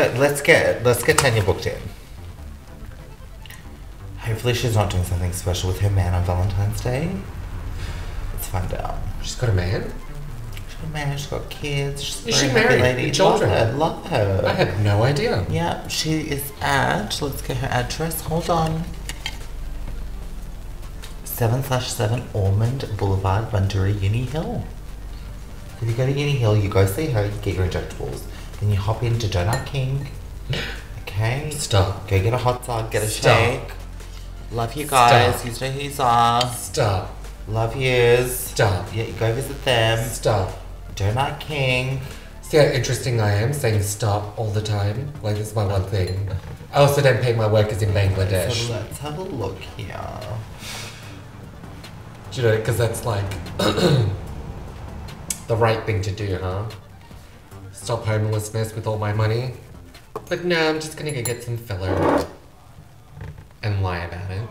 So let's get let's get Tanya booked in. Hopefully she's not doing something special with her man on Valentine's Day. Let's find out. She's got a man? She's got a man, she's got kids. She's Is she married? Lady. Children? Love her. Love her. I had no idea. Yeah, she is at. Let's get her address. Hold on. Seven slash seven Ormond Boulevard, Bundoora, Uni Hill. If you go to Uni Hill, you go see her. You get your injectables. Then you hop into Donut King. Okay. Stop. Go get a hot dog. Get a Stop. shake. Love you guys. Stop. Who's know who's are. Stop. Love yous. Stop. Yeah, you go visit them. Stop. Donut King. See how interesting I am saying stop all the time? Like, this is my one thing. I also don't pay my workers in Bangladesh. So let's have a look here. Do you know, because that's like the right thing to do, huh? Stop homelessness with all my money. But no, I'm just gonna go get some filler and lie about it.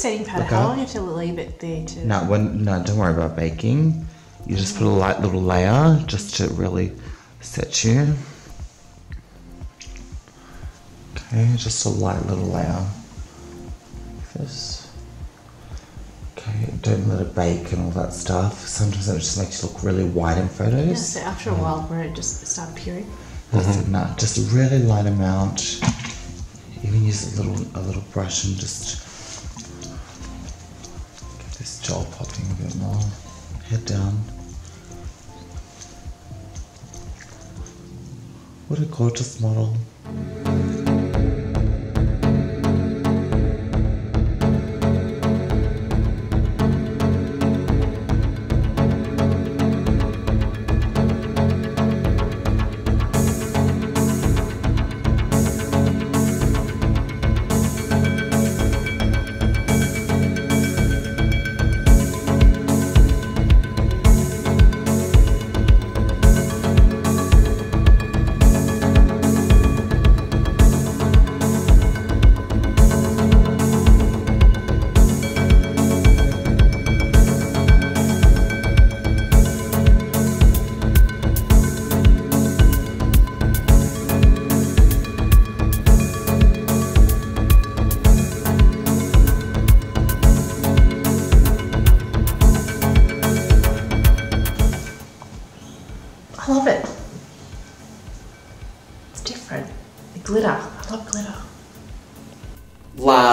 Setting powder, how long do you have to leave it there to? No, when, no, don't worry about baking. You just put a light little layer just to really set you. Okay, just a light little layer. This. Okay, don't let it bake and all that stuff. Sometimes it just makes you look really white in Yeah, photos. so after a while, where it just start appearing. That's just a really light amount. Even use a little a little brush and just bit more. Head down. What a gorgeous model.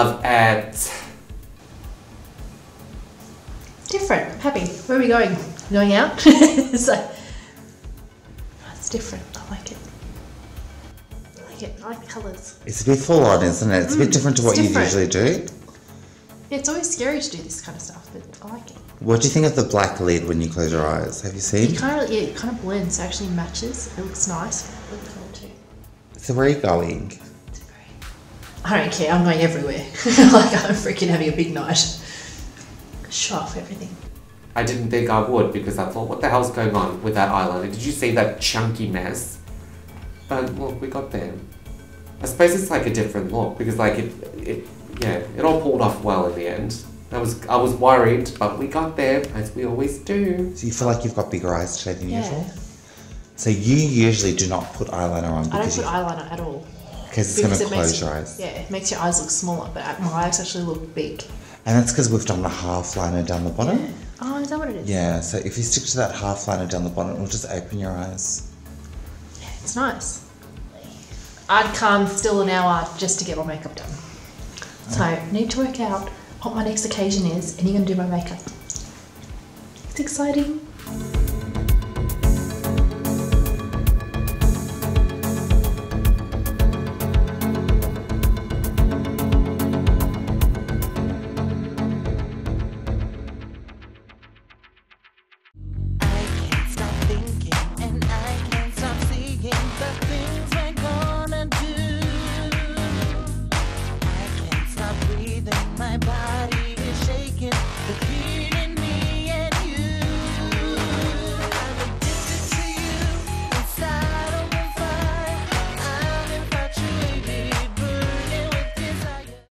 Love it. It's different. I'm happy. Where are we going? Going out? so, oh, it's different. I like it. I like it. I like the colours. It's a bit full on, isn't it? It's a bit mm, different to what you different. usually do. Yeah, it's always scary to do this kind of stuff, but I like it. What do you think of the black lid when you close your eyes? Have you seen? It kind of yeah, it kind of blends. It actually matches. It looks nice. I like the too. So where are you going? It's great. I don't care. I'm going everywhere. like I'm freaking having a big night. Show off everything. I didn't think I would because I thought, what the hell's going on with that eyeliner? Did you see that chunky mess? But look, we got there. I suppose it's like a different look because like it, it, yeah, it all pulled off well in the end. I was, I was worried, but we got there as we always do. So you feel like you've got bigger eyes today than Yeah. usual? So you usually do not put eyeliner on I don't because put you, eyeliner at all. Because it's going to it close makes, your eyes. Yeah, it makes your eyes look smaller, but my eyes actually look big. And that's because we've done a half liner down the bottom. Yeah. Oh, is that what it is? Yeah, so if you stick to that half liner down the bottom, it'll just open your eyes. Yeah, it's nice. I'd come still an hour just to get my makeup done. So, uh-huh. need to work out what my next occasion is, and you're going to do my makeup. It's exciting.